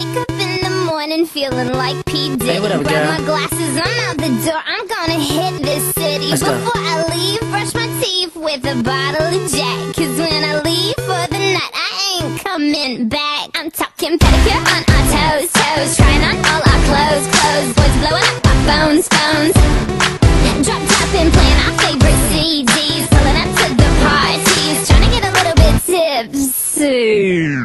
Wake up in the morning feeling like P. Diddy. Hey, whatever, Grab girl. my glasses, I'm out the door. I'm gonna hit this city. Let's Before go. I leave, brush my teeth with a bottle of Jack. Cause when I leave for the night, I ain't coming back. I'm talking pedicure on our toes, toes. Trying on all our clothes, clothes. Boys blowing up our phones, phones. Drop top and playing our favorite CDs. Pulling up to the parties. Trying to get a little bit tipsy.